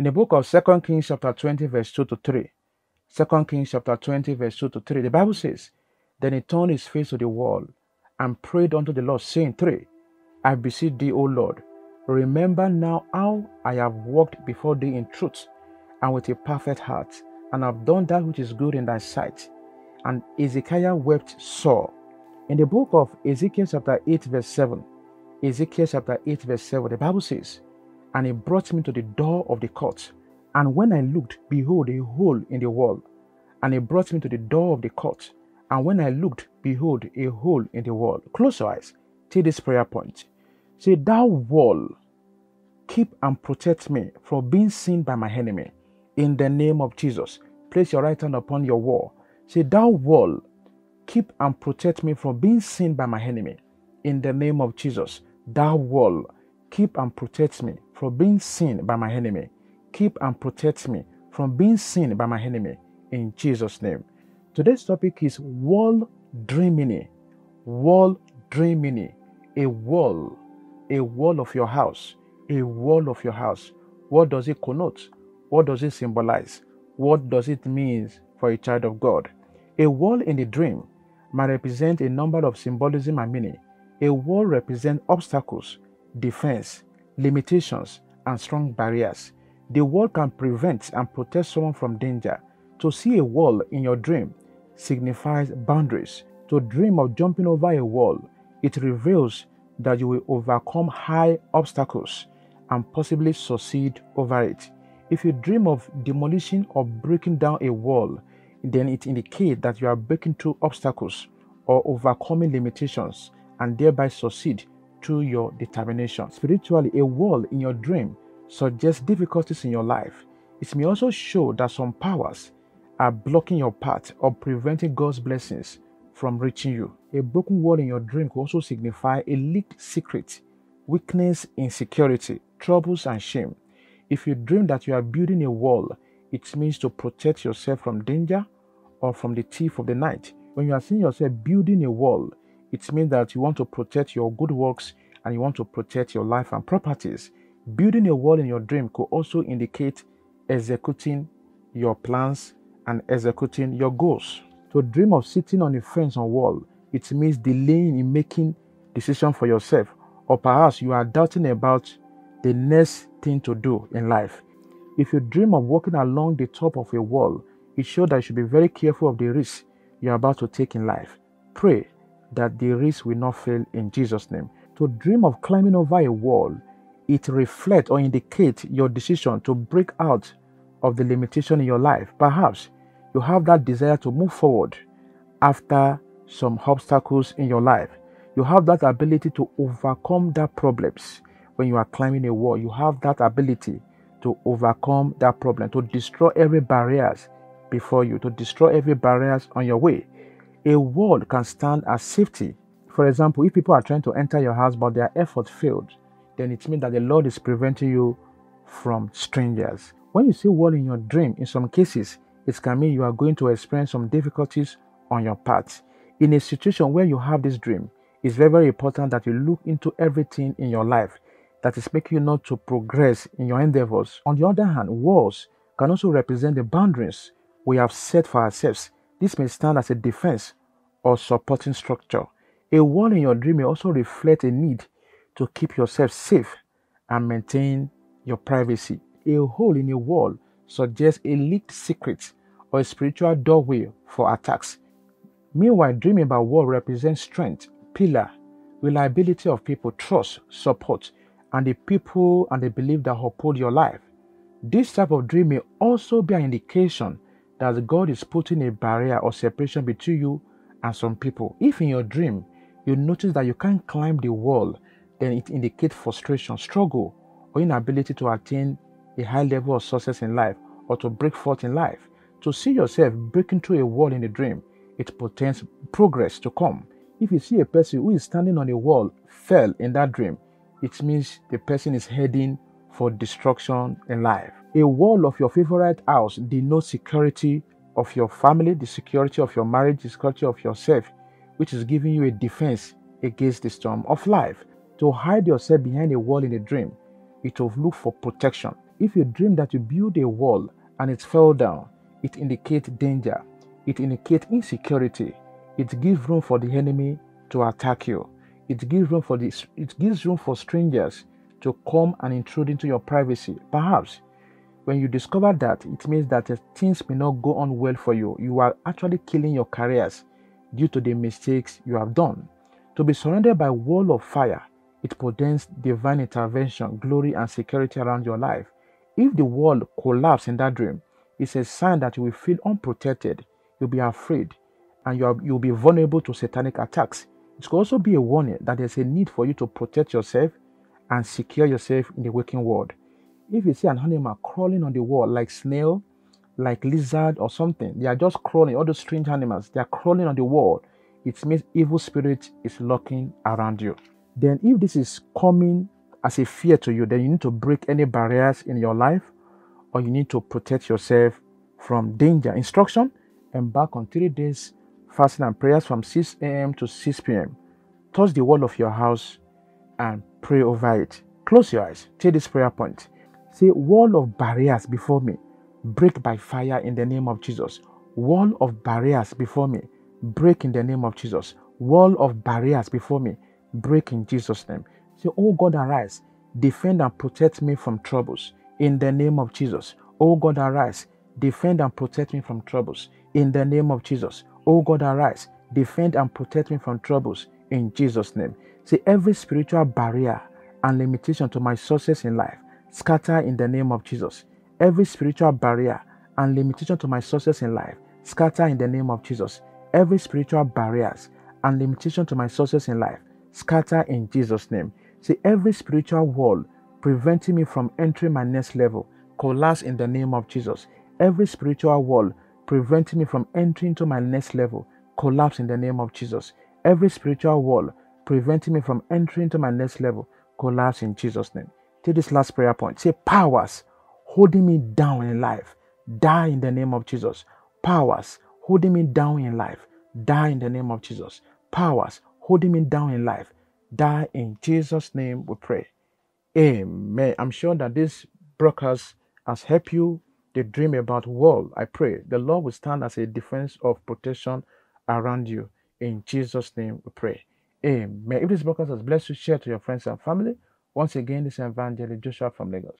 In the book of Second Kings, chapter 20, verse 2 to 3, 2 Kings, chapter 20, verse 2 to 3, the Bible says, Then he turned his face to the wall and prayed unto the Lord, saying, 3. I beseech thee, O Lord, remember now how I have walked before thee in truth and with a perfect heart, and have done that which is good in thy sight. And Hezekiah wept sore. In the book of Ezekiel, chapter 8, verse 7, Ezekiel chapter 8, verse 7, the Bible says, And he brought me to the door of the court. And when I looked, behold, a hole in the wall. And he brought me to the door of the court. And when I looked, behold, a hole in the wall. Close your eyes. Take this prayer point. Say, Thou wall, keep and protect me from being seen by my enemy. In the name of Jesus, place your right hand upon your wall. Say, Thou wall, keep and protect me from being seen by my enemy. In the name of Jesus, Thou wall, keep and protect me from being seen by my enemy. Keep and protect me from being seen by my enemy. In Jesus' name. Today's topic is wall dreaming. Wall dreaming. A wall. A wall of your house. A wall of your house. What does it connote? What does it symbolize? What does it mean for a child of God? A wall in the dream might represent a number of symbolism and meaning. A wall represents obstacles, defense, limitations, and strong barriers. The wall can prevent and protect someone from danger. To see a wall in your dream signifies boundaries. To dream of jumping over a wall, it reveals that you will overcome high obstacles and possibly succeed over it. If you dream of demolishing or breaking down a wall, then it indicates that you are breaking through obstacles or overcoming limitations and thereby succeed through your determination. Spiritually, a wall in your dream suggests difficulties in your life. It may also show that some powers are blocking your path or preventing God's blessings from reaching you. A broken wall in your dream could also signify a leaked secret, weakness, insecurity, troubles, and shame. If you dream that you are building a wall, it means to protect yourself from danger or from the thief of the night. When you are seeing yourself building a wall, it means that you want to protect your good works and you want to protect your life and properties. Building a wall in your dream could also indicate executing your plans and executing your goals. To dream of sitting on a fence or wall, it means delaying in making decision for yourself, or perhaps you are doubting about the next thing to do in life. If you dream of walking along the top of a wall, it shows that you should be very careful of the risk you are about to take in life. Pray that the race will not fail in Jesus' name. To dream of climbing over a wall, it reflects or indicates your decision to break out of the limitation in your life. Perhaps you have that desire to move forward after some obstacles in your life. You have that ability to overcome that problems when you are climbing a wall. You have that ability to overcome that problem, to destroy every barriers before you, to destroy every barriers on your way. A wall can stand as safety. For example, if people are trying to enter your house but their effort failed, then it means that the Lord is preventing you from strangers. When you see wall in your dream, in some cases, it can mean you are going to experience some difficulties on your path. In a situation where you have this dream, it's very, very important that you look into everything in your life that is making you not to progress in your endeavors. On the other hand, walls can also represent the boundaries we have set for ourselves. This may stand as a defense or supporting structure. A wall in your dream may also reflect a need to keep yourself safe and maintain your privacy. A hole in a wall suggests a leaked secret or a spiritual doorway for attacks. Meanwhile, dreaming about wall represents strength, pillar, reliability of people, trust, support, and the people and the belief that uphold your life. This type of dream may also be an indication that God is putting a barrier or separation between you and some people. If in your dream you notice that you can't climb the wall, then it indicates frustration, struggle, or inability to attain a high level of success in life or to break forth in life. To see yourself breaking through a wall in a dream, it portends progress to come. If you see a person who is standing on a wall fell in that dream, it means the person is heading for destruction in life. A wall of your favorite house denotes security of your family, the security of your marriage, the security of yourself, which is giving you a defense against the storm of life. To hide yourself behind a wall in a dream, it will look for protection. If you dream that you build a wall and it fell down, it indicates danger, it indicates insecurity, it gives room for the enemy to attack you. It gives room for this it gives room for strangers to come and intrude into your privacy. Perhaps when you discover that, it means that uh, things may not go on well for you. You are actually killing your careers due to the mistakes you have done. To be surrounded by a wall of fire, it portends divine intervention, glory, and security around your life. If the wall collapses in that dream, it's a sign that you will feel unprotected, you'll be afraid, and you'll be vulnerable to satanic attacks. It could also be a warning that there's a need for you to protect yourself and secure yourself in the waking world. If you see an animal crawling on the wall like snail, like lizard or something, they are just crawling, all those strange animals, they are crawling on the wall. It means evil spirit is lurking around you. Then if this is coming as a fear to you, then you need to break any barriers in your life or you need to protect yourself from danger. Instruction embark on three days fasting and prayers from 6 a.m. to 6 p.m. Touch the wall of your house and pray over it. Close your eyes. Take this prayer point. Say, Wall of barriers before me, break by fire in the name of Jesus. Wall of barriers before me, break in the name of Jesus. Wall of barriers before me, break in Jesus' name. Say, Oh God, arise, defend and protect me from troubles in the name of Jesus. Oh God, arise, defend and protect me from troubles in the name of Jesus. Oh God, arise, defend and protect me from troubles in Jesus' name. Say, every spiritual barrier and limitation to my success in life, scatter in the name of Jesus. Every spiritual barrier and limitation to my success in life, scatter in the name of Jesus. Every spiritual barriers and limitation to my success in life, scatter in Jesus' name. See, every spiritual wall preventing me from entering my next level, collapse in the name of Jesus. Every spiritual wall preventing me from entering to my next level, collapse in the name of Jesus. Every spiritual wall preventing me from entering to my next level, collapse in Jesus' name. Take this last prayer point. Say, powers holding me down in life, die in the name of Jesus. Powers holding me down in life, die in the name of Jesus. Powers holding me down in life, die in Jesus' name, we pray. Amen. I'm sure that this broadcast has helped you to dream about world. I pray the Lord will stand as a defense of protection around you. In Jesus' name we pray. Amen. If this broadcast has blessed you, share to your friends and family. Once again, this is Evangelist Joshua from Lagos.